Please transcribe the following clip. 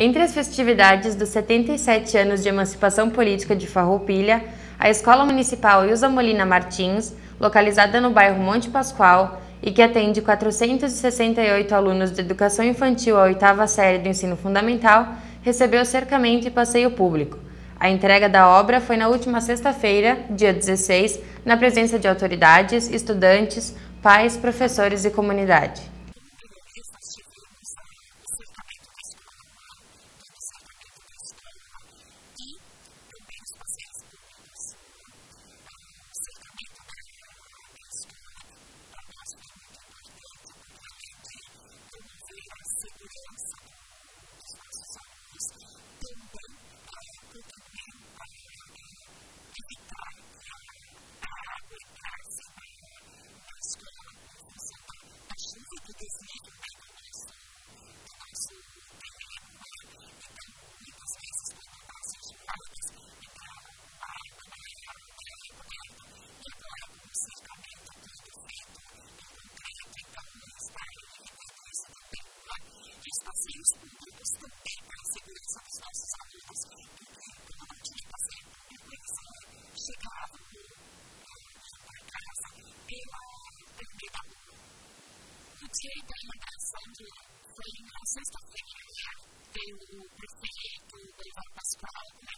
Entre as festividades dos 77 anos de emancipação política de Farroupilha, a Escola Municipal Ilza Molina Martins, localizada no bairro Monte Pascoal e que atende 468 alunos de educação infantil à oitava série do ensino fundamental, recebeu cercamento e passeio público. A entrega da obra foi na última sexta-feira, dia 16, na presença de autoridades, estudantes, pais, professores e comunidade. さにテーマをぶつけた。不注意という男性に、それが親切的に、they will be free to waive up as well.